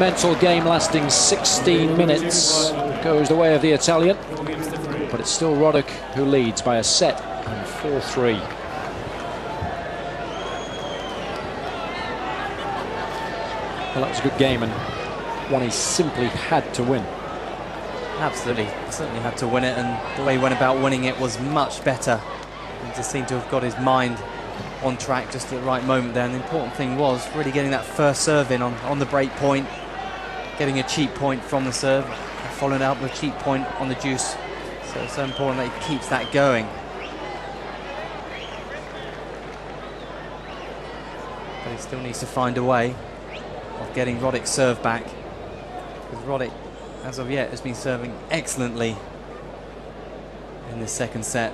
Mental game lasting 16 minutes goes the way of the Italian, but it's still Roddick who leads by a set and 4-3. Well, that was a good game and one he simply had to win. Absolutely, certainly had to win it, and the way he went about winning it was much better. He just seemed to have got his mind on track just at the right moment there. And the important thing was really getting that first serve in on, on the break point, getting a cheap point from the serve, following up with a cheap point on the juice. So it's so important that he keeps that going. But he still needs to find a way of getting Roddick's serve back. Because Roddick, as of yet, has been serving excellently in the second set.